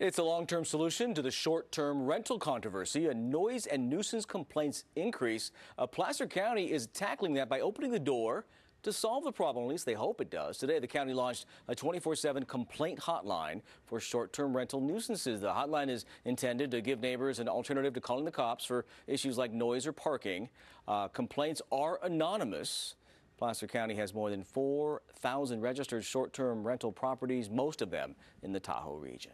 It's a long-term solution to the short-term rental controversy. A noise and nuisance complaints increase. Uh, Placer County is tackling that by opening the door to solve the problem. At least they hope it does. Today, the county launched a 24-7 complaint hotline for short-term rental nuisances. The hotline is intended to give neighbors an alternative to calling the cops for issues like noise or parking. Uh, complaints are anonymous. Placer County has more than 4,000 registered short-term rental properties, most of them in the Tahoe region.